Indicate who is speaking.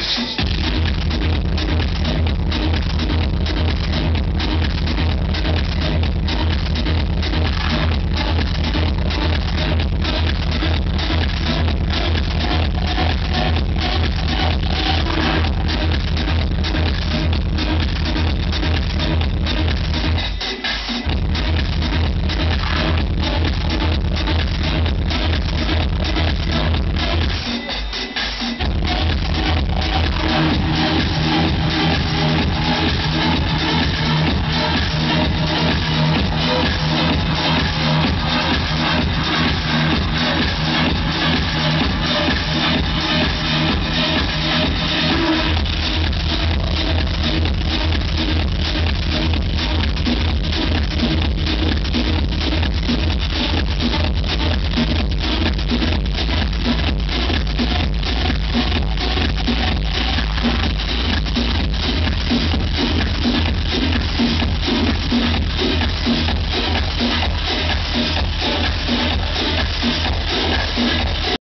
Speaker 1: Peace.